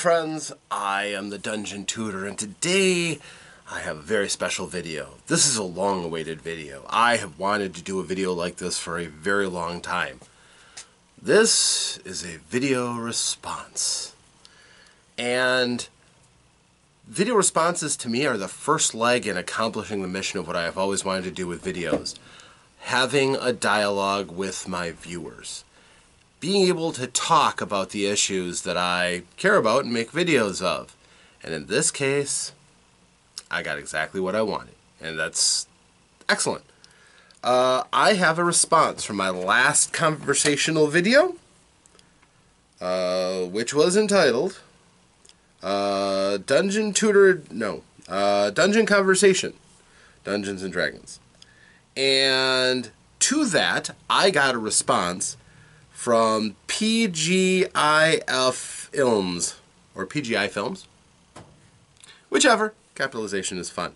Friends, I am the Dungeon Tutor and today I have a very special video. This is a long awaited video. I have wanted to do a video like this for a very long time. This is a video response. And video responses to me are the first leg in accomplishing the mission of what I have always wanted to do with videos. Having a dialogue with my viewers being able to talk about the issues that I care about and make videos of. And in this case, I got exactly what I wanted. And that's excellent. Uh, I have a response from my last conversational video, uh, which was entitled uh, Dungeon Tutor, no, uh, Dungeon Conversation, Dungeons and Dragons. And to that, I got a response from PGIF Films, or PGI Films, whichever, capitalization is fun.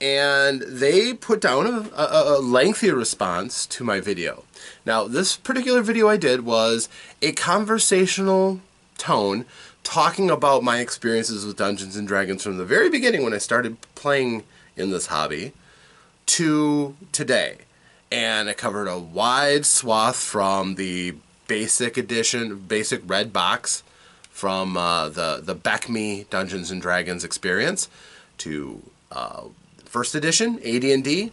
And they put down a, a, a lengthy response to my video. Now, this particular video I did was a conversational tone talking about my experiences with Dungeons and Dragons from the very beginning when I started playing in this hobby to today and it covered a wide swath from the basic edition, basic red box from uh, the the BECMI Dungeons and Dragons experience to uh, first edition AD&D,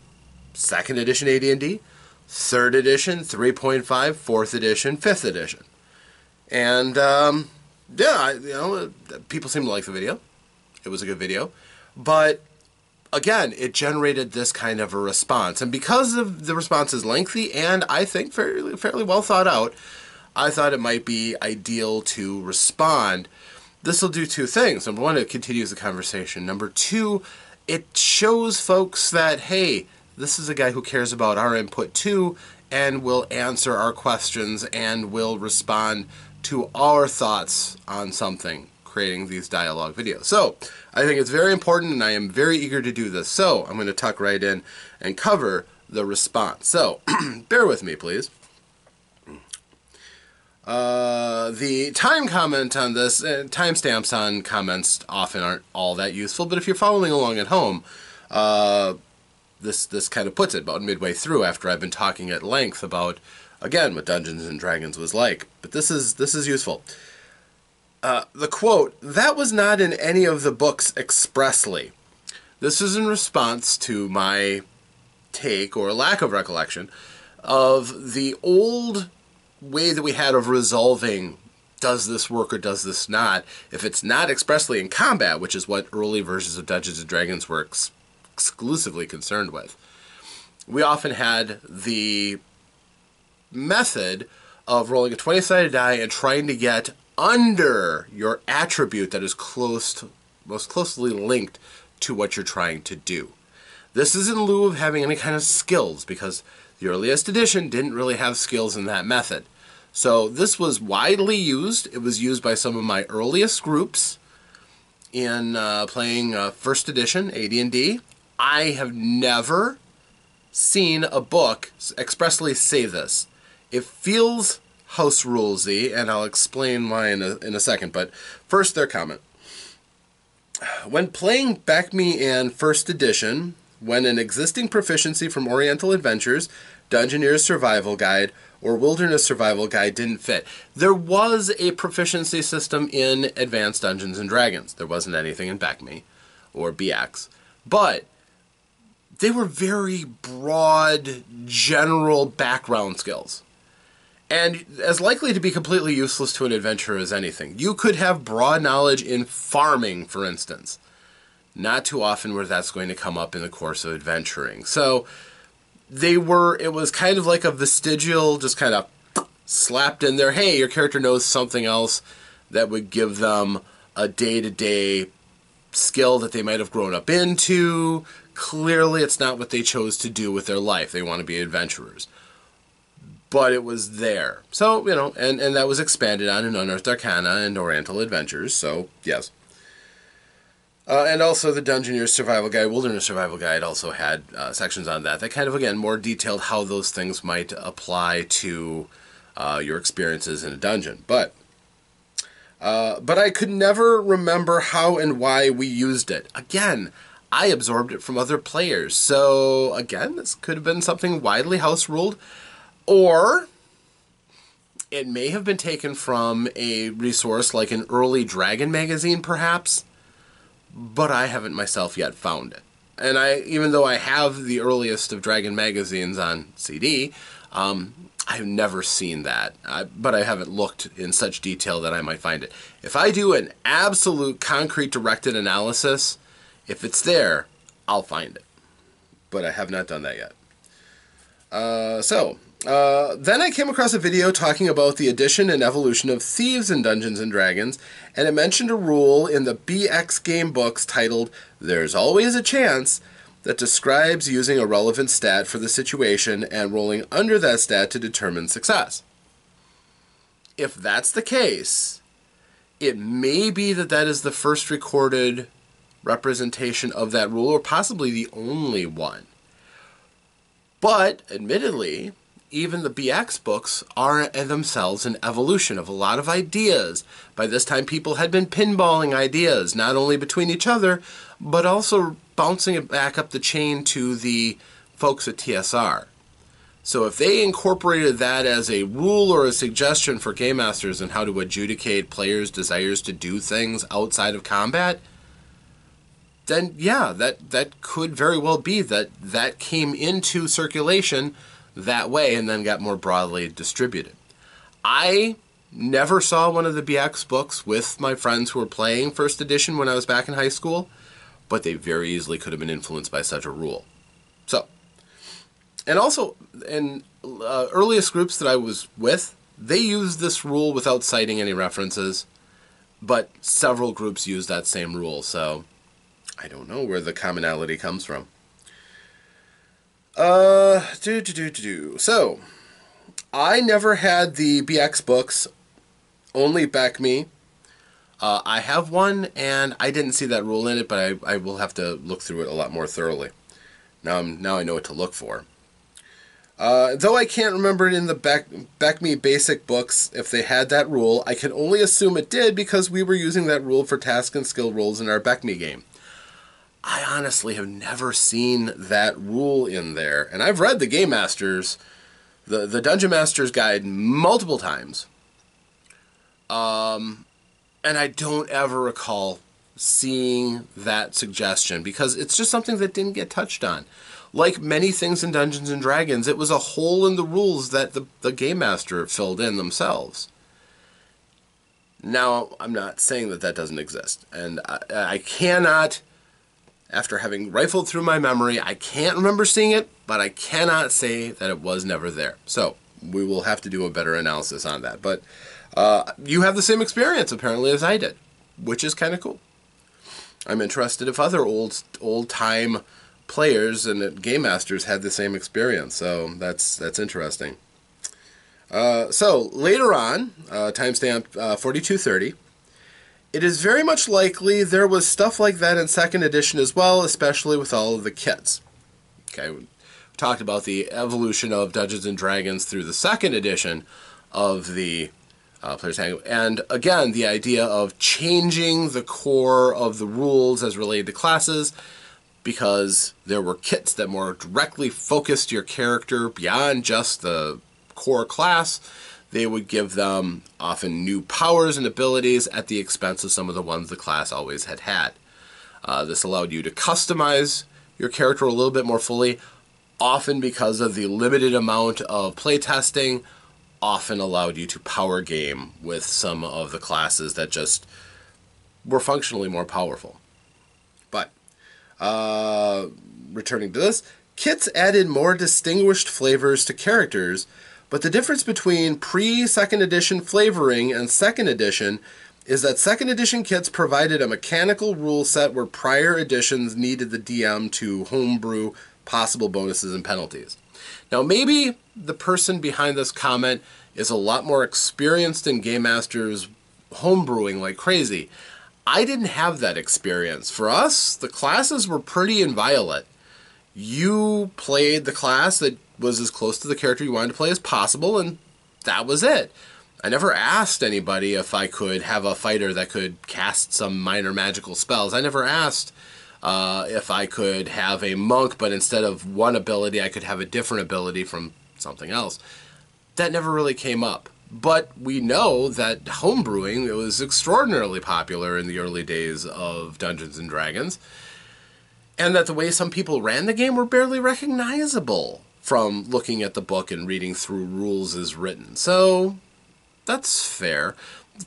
second edition AD&D, third edition 3.5, fourth edition, fifth edition, and um, yeah, you know, people seem to like the video. It was a good video, but again, it generated this kind of a response. And because of the response is lengthy and I think fairly, fairly well thought out, I thought it might be ideal to respond. This will do two things. Number one, it continues the conversation. Number two, it shows folks that, hey, this is a guy who cares about our input too and will answer our questions and will respond to our thoughts on something creating these dialogue videos. So I think it's very important and I am very eager to do this. So I'm going to tuck right in and cover the response. So bear with me, please. Uh, the time comment on this, uh, timestamps on comments often aren't all that useful, but if you're following along at home, uh, this this kind of puts it about midway through after I've been talking at length about again what Dungeons and Dragons was like. But this is this is useful. Uh, the quote, that was not in any of the books expressly. This is in response to my take, or lack of recollection, of the old way that we had of resolving does this work or does this not, if it's not expressly in combat, which is what early versions of Dungeons and Dragons were ex exclusively concerned with. We often had the method of rolling a 20 sided die and trying to get under your attribute that is close most closely linked to what you're trying to do. This is in lieu of having any kind of skills because the earliest edition didn't really have skills in that method. So this was widely used. It was used by some of my earliest groups in uh, playing uh, first edition AD&D. I have never seen a book expressly say this. It feels house rulesy, and I'll explain why in a, in a second. But first, their comment. When playing BECMI In First Edition, when an existing proficiency from Oriental Adventures, Dungeoneer's Survival Guide, or Wilderness Survival Guide didn't fit. There was a proficiency system in Advanced Dungeons and Dragons. There wasn't anything in BECMI or BX. But they were very broad, general background skills and as likely to be completely useless to an adventurer as anything. You could have broad knowledge in farming, for instance. Not too often where that's going to come up in the course of adventuring. So they were, it was kind of like a vestigial, just kind of slapped in there, hey, your character knows something else that would give them a day to day skill that they might have grown up into. Clearly, it's not what they chose to do with their life. They want to be adventurers but it was there. So, you know, and, and that was expanded on in Unearthed Arcana and Oriental Adventures, so yes. Uh, and also the Dungeoneer's Survival Guide, Wilderness Survival Guide also had uh, sections on that that kind of, again, more detailed how those things might apply to uh, your experiences in a dungeon. But Uh, but I could never remember how and why we used it. Again, I absorbed it from other players. So, again, this could have been something widely house ruled. Or it may have been taken from a resource like an early Dragon magazine, perhaps. But I haven't myself yet found it. And I, even though I have the earliest of Dragon magazines on CD, um, I've never seen that, I, but I haven't looked in such detail that I might find it. If I do an absolute concrete directed analysis, if it's there, I'll find it. But I have not done that yet. Uh, so, uh, then I came across a video talking about the addition and evolution of thieves in Dungeons and Dragons, and it mentioned a rule in the BX game books titled There's Always a Chance that describes using a relevant stat for the situation and rolling under that stat to determine success. If that's the case, it may be that that is the first recorded representation of that rule, or possibly the only one. But, admittedly, even the BX books are themselves an evolution of a lot of ideas. By this time, people had been pinballing ideas, not only between each other, but also bouncing it back up the chain to the folks at TSR. So if they incorporated that as a rule or a suggestion for game masters on how to adjudicate players' desires to do things outside of combat, then yeah, that that could very well be that that came into circulation that way and then got more broadly distributed. I never saw one of the BX books with my friends who were playing first edition when I was back in high school, but they very easily could have been influenced by such a rule. So, and also in uh, earliest groups that I was with, they used this rule without citing any references, but several groups use that same rule, so I don't know where the commonality comes from. Uh, do do do do. So, I never had the BX books. Only BECMI. Uh, I have one, and I didn't see that rule in it, but I, I will have to look through it a lot more thoroughly. Now I'm now I know what to look for. Uh, though I can't remember it in the back BECMI basic books if they had that rule, I can only assume it did because we were using that rule for task and skill rolls in our BECMI game. I honestly have never seen that rule in there. And I've read the Game Masters, the, the Dungeon Master's Guide multiple times. Um, and I don't ever recall seeing that suggestion because it's just something that didn't get touched on. Like many things in Dungeons and Dragons, it was a hole in the rules that the, the Game Master filled in themselves. Now, I'm not saying that that doesn't exist, and I, I cannot after having rifled through my memory, I can't remember seeing it, but I cannot say that it was never there. So we will have to do a better analysis on that. But uh, you have the same experience apparently as I did, which is kind of cool. I'm interested if other old old time players and game masters had the same experience. So that's that's interesting. Uh, so later on, uh, timestamp uh, 4230. It is very much likely there was stuff like that in second edition as well, especially with all of the kits. Okay, we talked about the evolution of Dungeons and Dragons through the second edition of the uh, Player's Handbook. And again, the idea of changing the core of the rules as related to classes because there were kits that more directly focused your character beyond just the core class they would give them often new powers and abilities at the expense of some of the ones the class always had had. Uh, this allowed you to customize your character a little bit more fully, often because of the limited amount of playtesting, often allowed you to power game with some of the classes that just were functionally more powerful. But, uh, returning to this, kits added more distinguished flavors to characters but the difference between pre second edition flavoring and second edition is that second edition kits provided a mechanical rule set where prior editions needed the DM to homebrew possible bonuses and penalties. Now, maybe the person behind this comment is a lot more experienced in Game Masters homebrewing like crazy. I didn't have that experience. For us, the classes were pretty inviolate. You played the class that was as close to the character you wanted to play as possible, and that was it. I never asked anybody if I could have a fighter that could cast some minor magical spells. I never asked uh, if I could have a monk, but instead of one ability, I could have a different ability from something else. That never really came up. But we know that homebrewing was extraordinarily popular in the early days of Dungeons and Dragons, and that the way some people ran the game were barely recognizable from looking at the book and reading through rules as written. So that's fair.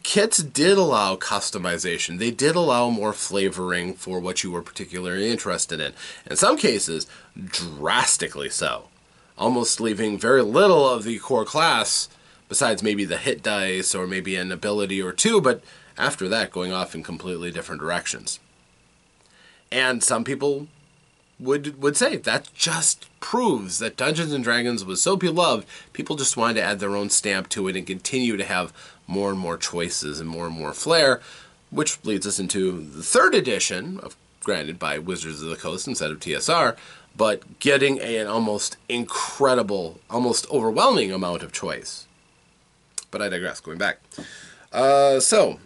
Kits did allow customization. They did allow more flavoring for what you were particularly interested in. In some cases, drastically so. Almost leaving very little of the core class besides maybe the hit dice or maybe an ability or two, but after that going off in completely different directions. And some people would would say that just proves that Dungeons and Dragons was so beloved, people just wanted to add their own stamp to it and continue to have more and more choices and more and more flair, which leads us into the third edition of granted by Wizards of the Coast instead of TSR, but getting an almost incredible, almost overwhelming amount of choice. But I digress. Going back, uh, so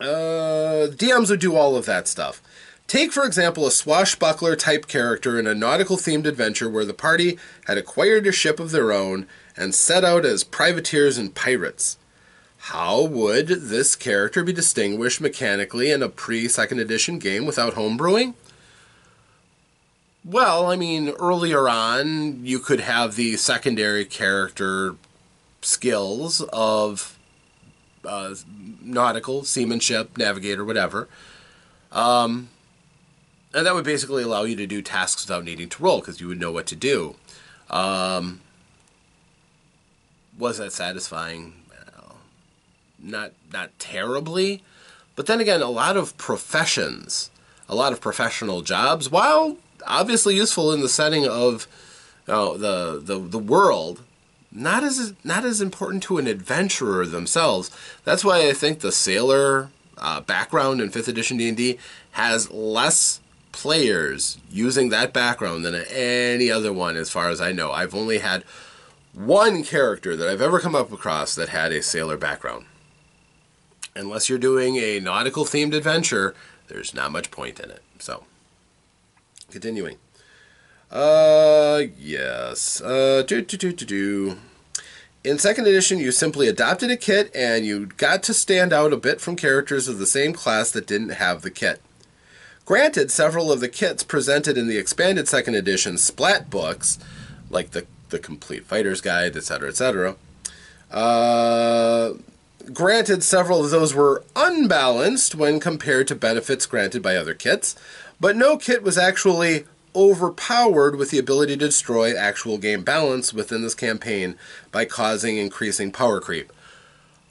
uh, DMs would do all of that stuff. Take, for example, a swashbuckler type character in a nautical themed adventure where the party had acquired a ship of their own and set out as privateers and pirates. How would this character be distinguished mechanically in a pre second edition game without homebrewing? Well, I mean, earlier on, you could have the secondary character skills of uh, nautical, seamanship, navigator, whatever. Um, and that would basically allow you to do tasks without needing to roll because you would know what to do. Um, was that satisfying? Not not terribly, but then again, a lot of professions, a lot of professional jobs, while obviously useful in the setting of you know, the, the the world, not as not as important to an adventurer themselves. That's why I think the sailor uh, background in fifth edition D and D has less players using that background than any other one, as far as I know. I've only had one character that I've ever come up across that had a sailor background. Unless you're doing a nautical themed adventure, there's not much point in it. So, continuing. Uh, yes. Uh, do, do, do, do, do. In second edition, you simply adopted a kit and you got to stand out a bit from characters of the same class that didn't have the kit. Granted, several of the kits presented in the expanded second edition Splat books, like the, the Complete Fighter's Guide, etc., etc., uh, granted, several of those were unbalanced when compared to benefits granted by other kits, but no kit was actually overpowered with the ability to destroy actual game balance within this campaign by causing increasing power creep.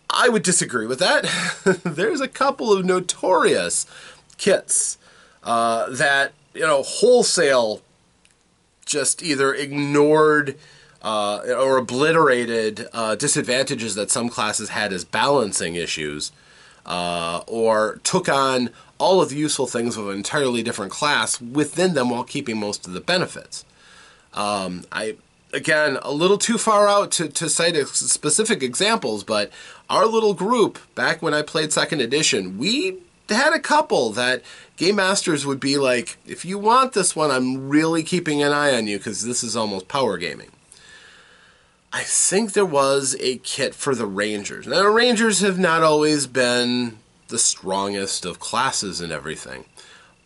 I would disagree with that. There's a couple of notorious kits uh, that you know wholesale just either ignored uh, or obliterated uh, disadvantages that some classes had as balancing issues, uh, or took on all of the useful things of an entirely different class within them while keeping most of the benefits. Um, I again a little too far out to, to cite specific examples, but our little group back when I played second edition, we had a couple that game masters would be like, if you want this one, I'm really keeping an eye on you because this is almost power gaming. I think there was a kit for the Rangers. Now, the Rangers have not always been the strongest of classes and everything,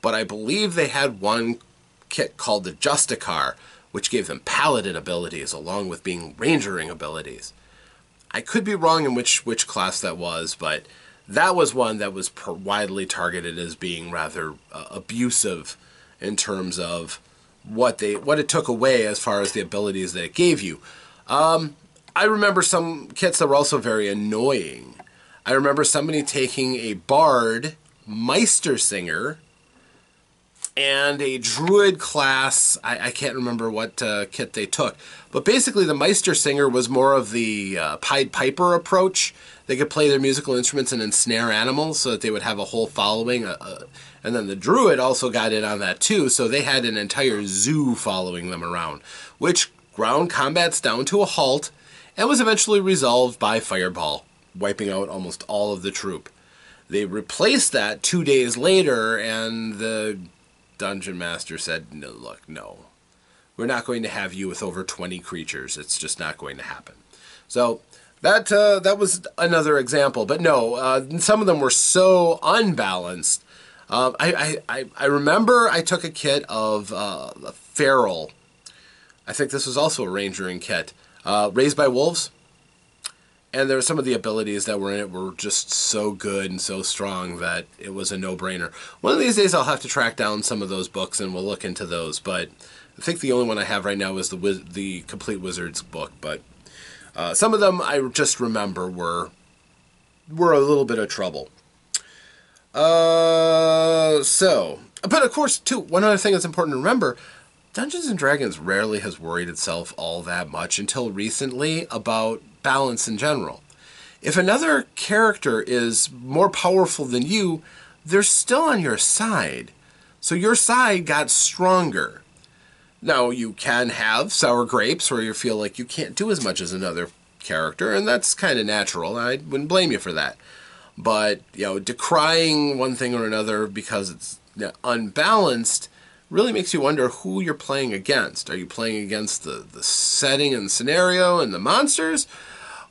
but I believe they had one kit called the Justicar, which gave them paladin abilities along with being rangering abilities. I could be wrong in which which class that was, but that was one that was per- widely targeted as being rather uh, abusive in terms of what they what it took away as far as the abilities that it gave you. Um, I remember some kits that were also very annoying. I remember somebody taking a bard Meister Singer, and a druid class. I, I can't remember what uh, kit they took, but basically the Meister Singer was more of the uh, Pied Piper approach. They could play their musical instruments and ensnare animals so that they would have a whole following. Uh, uh, and then the druid also got in on that too, so they had an entire zoo following them around, which ground combat's down to a halt and was eventually resolved by Fireball, wiping out almost all of the troop. They replaced that two days later, and the dungeon master said, "No, look, no, we're not going to have you with over 20 creatures. It's just not going to happen." So that uh, that was another example. But no, uh, some of them were so unbalanced. Uh, I, I, I remember I took a kit of uh, feral. I think this was also a rangering kit. Uh, raised by wolves. And there were some of the abilities that were in it were just so good and so strong that it was a no-brainer. One of these days I'll have to track down some of those books and we'll look into those. But I think the only one I have right now is the the Complete Wizards book. But uh, some of them I just remember were were a little bit of trouble. Uh, so, but of course, too, one other thing that's important to remember Dungeons and Dragons rarely has worried itself all that much until recently about balance in general. If another character is more powerful than you, they're still on your side. So your side got stronger. Now, you can have sour grapes where you feel like you can't do as much as another character, and that's kind of natural. I wouldn't blame you for that. But, you know, decrying one thing or another because it's unbalanced really makes you wonder who you're playing against. Are you playing against the, the setting and scenario and the monsters,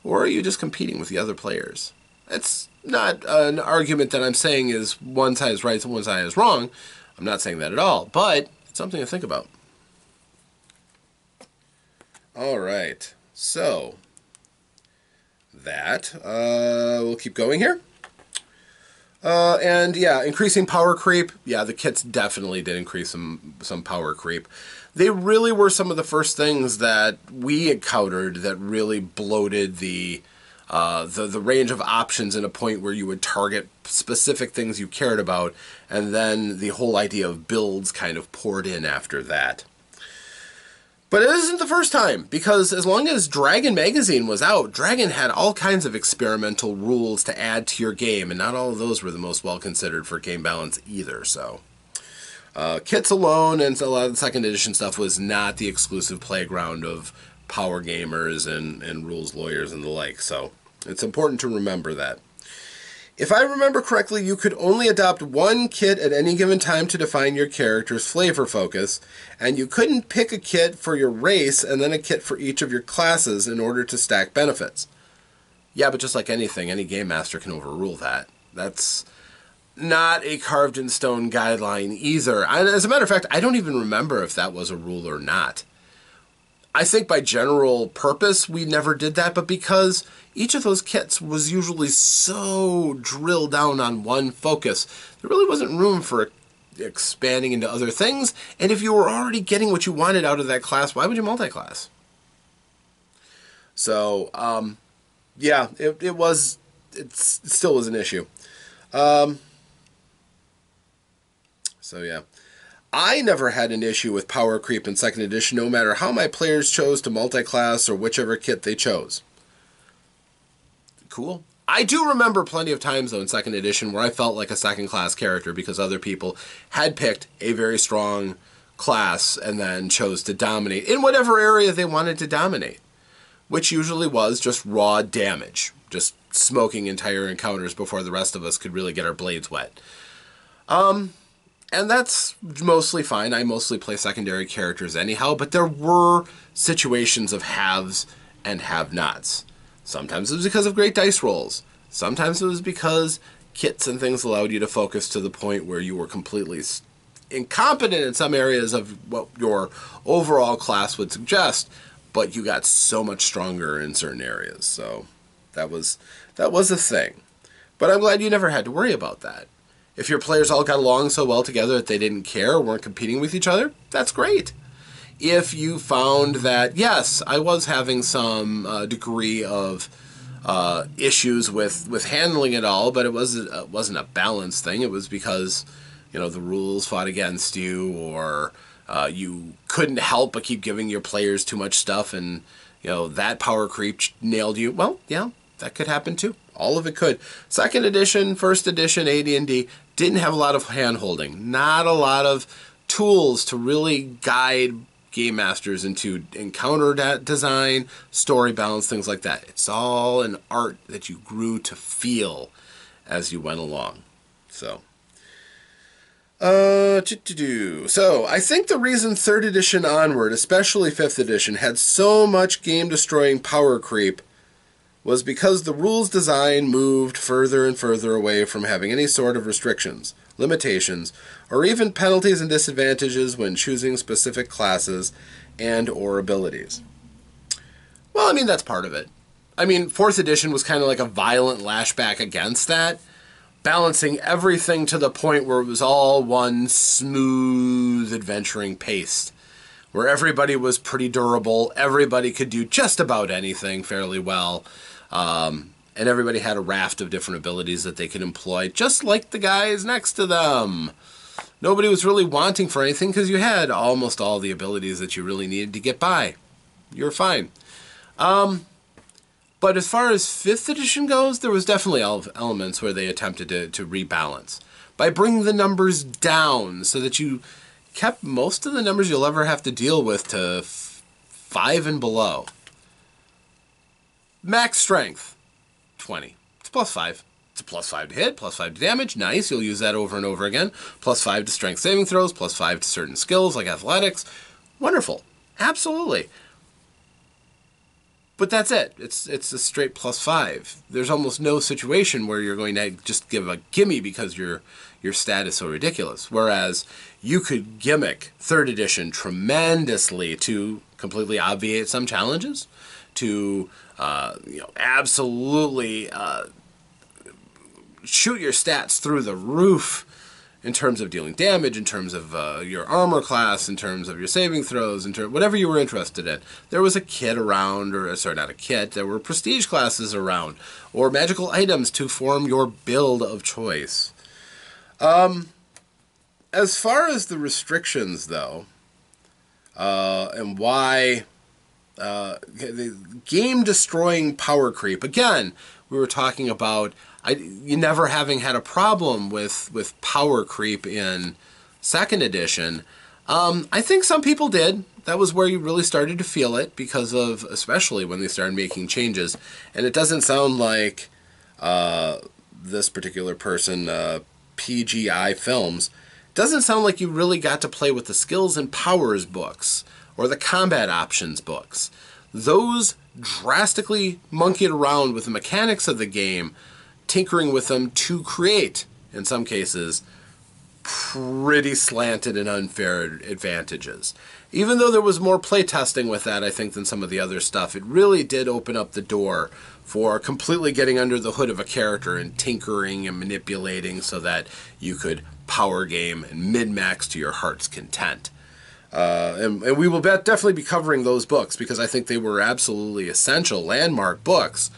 or are you just competing with the other players? It's not an argument that I'm saying is one side is right and one side is wrong. I'm not saying that at all, but it's something to think about. All right, so that uh, we'll keep going here. Uh, and yeah, increasing power creep. Yeah, the kits definitely did increase some some power creep. They really were some of the first things that we encountered that really bloated the uh, the the range of options in a point where you would target specific things you cared about, and then the whole idea of builds kind of poured in after that. But it isn't the first time, because as long as Dragon Magazine was out, Dragon had all kinds of experimental rules to add to your game, and not all of those were the most well considered for game balance either, so. Uh, kits alone and a lot of the second edition stuff was not the exclusive playground of power gamers and, and rules lawyers and the like, so it's important to remember that. If I remember correctly, you could only adopt one kit at any given time to define your character's flavor focus, and you couldn't pick a kit for your race and then a kit for each of your classes in order to stack benefits. Yeah, but just like anything, any game master can overrule that. That's not a carved in stone guideline either. As a matter of fact, I don't even remember if that was a rule or not. I think by general purpose, we never did that, but because each of those kits was usually so drilled down on one focus, there really wasn't room for expanding into other things. And if you were already getting what you wanted out of that class, why would you multi-class? So, um, yeah, it, it was, it still was an issue. Um, so, yeah. I never had an issue with power creep in second edition, no matter how my players chose to multi-class or whichever kit they chose. Cool. I do remember plenty of times though in second edition where I felt like a second class character because other people had picked a very strong class and then chose to dominate in whatever area they wanted to dominate, which usually was just raw damage, just smoking entire encounters before the rest of us could really get our blades wet. Um, and that's mostly fine. I mostly play secondary characters anyhow, but there were situations of haves and have nots. Sometimes it was because of great dice rolls. Sometimes it was because kits and things allowed you to focus to the point where you were completely incompetent in some areas of what your overall class would suggest, but you got so much stronger in certain areas. So that was that was a thing. But I'm glad you never had to worry about that. If your players all got along so well together that they didn't care, or weren't competing with each other, that's great. If you found that, yes, I was having some uh, degree of uh, issues with, with handling it all, but it wasn't, uh, wasn't a balance thing. It was because, you know, the rules fought against you or uh, you couldn't help but keep giving your players too much stuff and, you know, that power creep nailed you. Well, yeah, that could happen too. All of it could. Second edition, first edition AD&D didn't have a lot of hand holding. Not a lot of tools to really guide game masters into encounter design, story balance, things like that. It's all an art that you grew to feel as you went along. So. Uh, so I think the reason third edition onward, especially fifth edition, had so much game destroying power creep was because the rules design moved further and further away from having any sort of restrictions, limitations, or even penalties and disadvantages when choosing specific classes and or abilities. Well, I mean that's part of it. I mean, 4th edition was kind of like a violent lashback against that, balancing everything to the point where it was all one smooth adventuring pace where everybody was pretty durable, everybody could do just about anything fairly well. Um, and everybody had a raft of different abilities that they could employ, just like the guys next to them. Nobody was really wanting for anything because you had almost all the abilities that you really needed to get by. You're fine. Um, but as far as 5th edition goes, there was definitely elements where they attempted to, to rebalance by bringing the numbers down so that you kept most of the numbers you'll ever have to deal with to f- 5 and below. Max strength, 20. It's plus 5. It's a plus 5 to hit, plus 5 to damage. Nice. You'll use that over and over again. Plus 5 to strength saving throws, plus 5 to certain skills like athletics. Wonderful. Absolutely. But that's it. It's it's a straight plus five. There's almost no situation where you're going to just give a gimme because your your stat is so ridiculous. Whereas you could gimmick third edition tremendously to completely obviate some challenges, to uh, you know, absolutely uh, shoot your stats through the roof in terms of dealing damage, in terms of uh, your armor class, in terms of your saving throws, in terms whatever you were interested in. There was a kit around, or sorry, not a kit. There were prestige classes around, or magical items to form your build of choice. Um, as far as the restrictions, though, uh, and why uh, game destroying power creep. Again, we were talking about I, you never having had a problem with with power creep in second edition. Um, I think some people did. That was where you really started to feel it because of, especially when they started making changes. And it doesn't sound like uh, this particular person, uh, PGI Films, doesn't sound like you really got to play with the skills and powers books or the combat options books. Those drastically monkeyed around with the mechanics of the game, tinkering with them to create, in some cases, pretty slanted and unfair advantages. Even though there was more playtesting with that, I think, than some of the other stuff, it really did open up the door for completely getting under the hood of a character and tinkering and manipulating so that you could power game and min max to your heart's content. Uh, and, and, we will definitely be covering those books because I think they were absolutely essential landmark books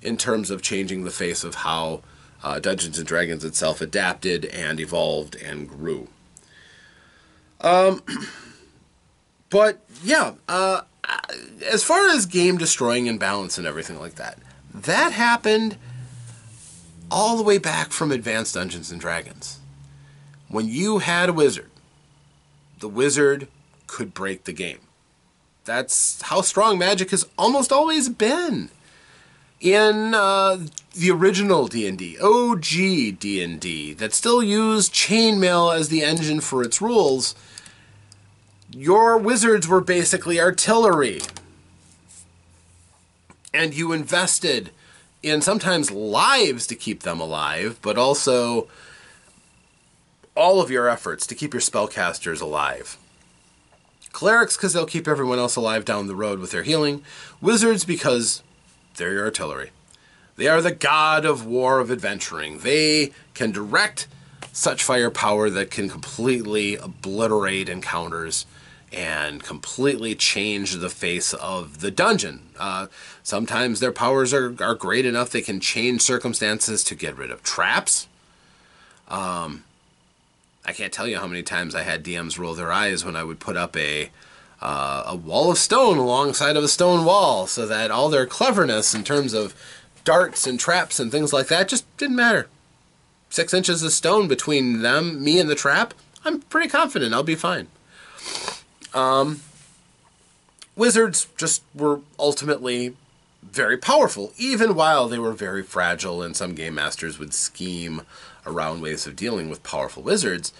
in terms of changing the face of how uh, Dungeons and Dragons itself adapted and evolved and grew. Um, but yeah, uh, as far as game destroying and balance and everything like that, that happened all the way back from Advanced Dungeons and Dragons. When you had a wizard, the wizard could break the game. That's how strong magic has almost always been. In uh, the original D&D, OG D&D, that still used chainmail as the engine for its rules, your wizards were basically artillery. And you invested in sometimes lives to keep them alive, but also all of your efforts to keep your spellcasters alive. Clerics, because they'll keep everyone else alive down the road with their healing. Wizards, because they're your artillery. They are the god of war of adventuring. They can direct such firepower that can completely obliterate encounters and completely change the face of the dungeon. Uh, sometimes their powers are, are great enough they can change circumstances to get rid of traps. Um, I can't tell you how many times I had DMs roll their eyes when I would put up a uh, a wall of stone alongside of a stone wall, so that all their cleverness in terms of darts and traps and things like that just didn't matter. Six inches of stone between them, me, and the trap. I'm pretty confident I'll be fine. Um, wizards just were ultimately very powerful, even while they were very fragile, and some game masters would scheme around ways of dealing with powerful wizards.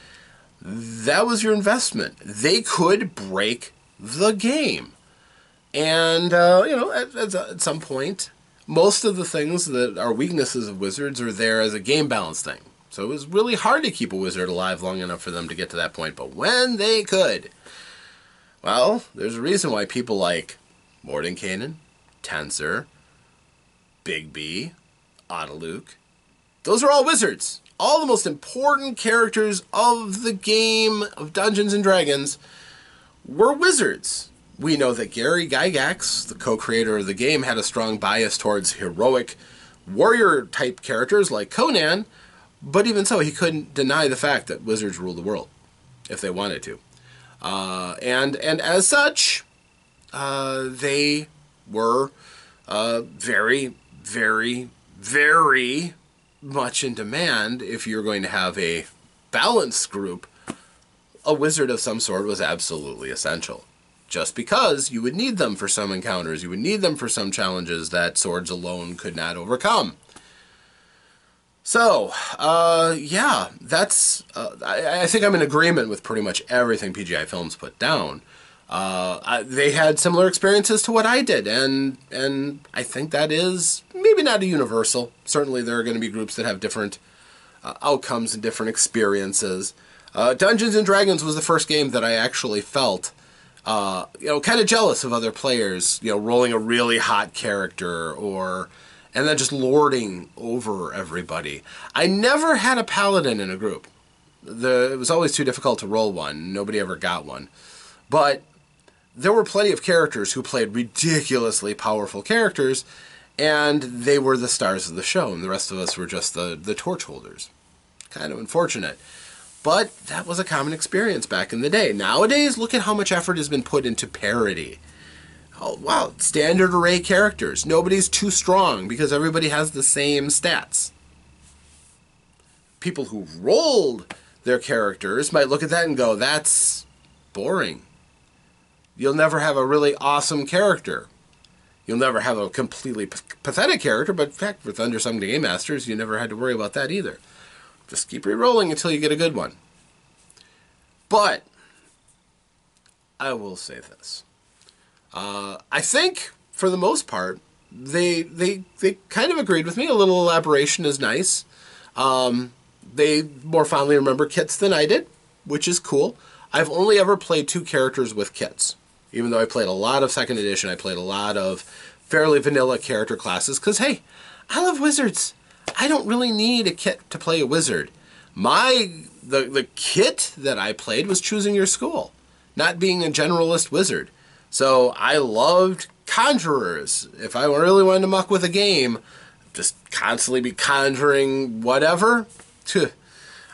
That was your investment. They could break the game. And, uh, you know, at, at, some point, most of the things that are weaknesses of wizards are there as a game balance thing. So it was really hard to keep a wizard alive long enough for them to get to that point. But when they could, well, there's a reason why people like Mordenkainen, Tenser, Big B, Luke, those are all wizards. All the most important characters of the game of Dungeons and Dragons were wizards. We know that Gary Gygax, the co-creator of the game, had a strong bias towards heroic warrior type characters like Conan, but even so, he couldn't deny the fact that wizards rule the world if they wanted to. Uh, and and as such, uh, they were uh, very, very, very much in demand. If you're going to have a balanced group, a wizard of some sort was absolutely essential. Just because you would need them for some encounters, you would need them for some challenges that swords alone could not overcome. So, uh, yeah, that's. Uh, I, I, think I'm in agreement with pretty much everything PGI Films put down. Uh, I, they had similar experiences to what I did, and and I think that is maybe not a universal. Certainly, there are going to be groups that have different uh, outcomes and different experiences. Uh, Dungeons and Dragons was the first game that I actually felt, uh, you know, kind of jealous of other players. You know, rolling a really hot character or and then just lording over everybody. I never had a paladin in a group. The, it was always too difficult to roll one. Nobody ever got one. But there were plenty of characters who played ridiculously powerful characters, and they were the stars of the show, and the rest of us were just the, the torch holders. Kind of unfortunate. But that was a common experience back in the day. Nowadays, look at how much effort has been put into parody. oh wow, standard array characters. Nobody's too strong because everybody has the same stats. People who rolled their characters might look at that and go, that's boring. You'll never have a really awesome character. You'll never have a completely pathetic character, but in fact, with Undersung Game Masters, you never had to worry about that either. Just keep re-rolling until you get a good one. But, I will say this. Uh, I think for the most part, they they they kind of agreed with me. A little elaboration is nice. Um, they more fondly remember kits than I did, which is cool. I've only ever played two characters with kits. Even though I played a lot of second edition, I played a lot of fairly vanilla character classes. Because hey, I love wizards. I don't really need a kit to play a wizard. My the the kit that I played was choosing your school, not being a generalist wizard. So I loved conjurers. If I really wanted to muck with a game, just constantly be conjuring whatever. To,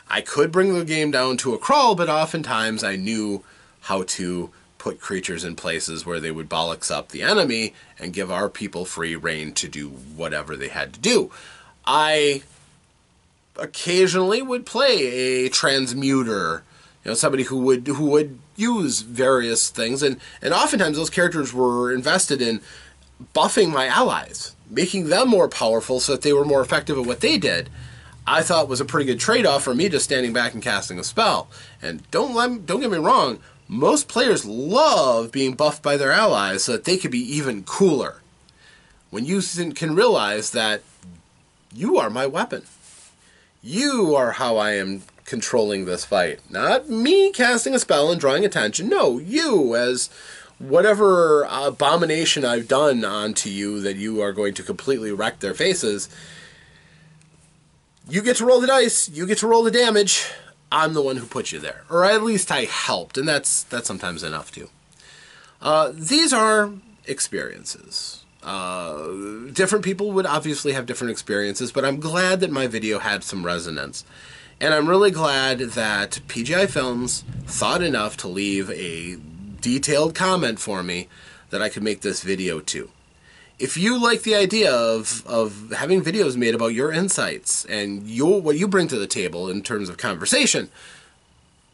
I could bring the game down to a crawl, but oftentimes I knew how to put creatures in places where they would bollocks up the enemy and give our people free reign to do whatever they had to do. I occasionally would play a transmuter, you know, somebody who would who would use various things, and and oftentimes those characters were invested in buffing my allies, making them more powerful so that they were more effective at what they did. I thought was a pretty good trade-off for me just standing back and casting a spell. And don't let, don't get me wrong, most players love being buffed by their allies so that they could be even cooler. When you can realize that you are my weapon. You are how I am controlling this fight. Not me casting a spell and drawing attention. No, you as whatever abomination I've done onto you that you are going to completely wreck their faces. You get to roll the dice, you get to roll the damage. I'm the one who put you there. Or at least I helped, and that's that's sometimes enough too. Uh, these are experiences. Uh, different people would obviously have different experiences, but I'm glad that my video had some resonance. And I'm really glad that PGI Films thought enough to leave a detailed comment for me that I could make this video to. If you like the idea of, of having videos made about your insights and your, what you bring to the table in terms of conversation,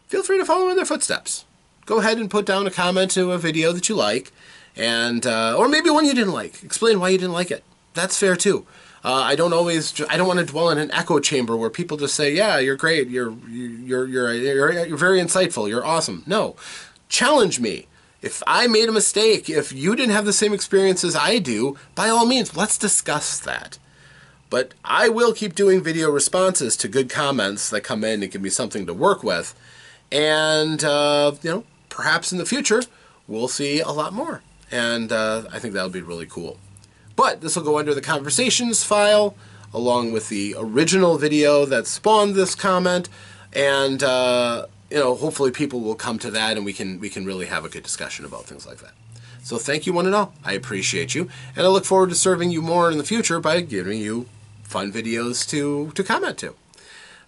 feel free to follow in their footsteps. Go ahead and put down a comment to a video that you like, and uh, or maybe one you didn't like. Explain why you didn't like it. That's fair too. Uh, I don't always. I don't want to dwell in an echo chamber where people just say, "Yeah, you're great. You're you're you're you're, you're very insightful. You're awesome." No, challenge me. If I made a mistake, if you didn't have the same experience as I do, by all means, let's discuss that. But I will keep doing video responses to good comments that come in and give me something to work with. And, uh, you know, perhaps in the future, we'll see a lot more. And uh, I think that'll be really cool. But this will go under the conversations file, along with the original video that spawned this comment. And, uh, you know, hopefully people will come to that and we can, we can really have a good discussion about things like that. So thank you one and all. I appreciate you. And I look forward to serving you more in the future by giving you fun videos to, to comment to.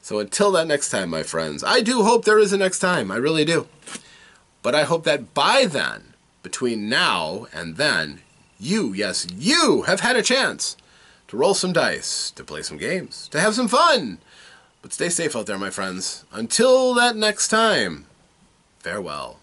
So until that next time, my friends, I do hope there is a next time. I really do. But I hope that by then, between now and then, you, yes, you have had a chance to roll some dice, to play some games, to have some fun. But stay safe out there, my friends. Until that next time, farewell.